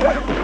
Hey!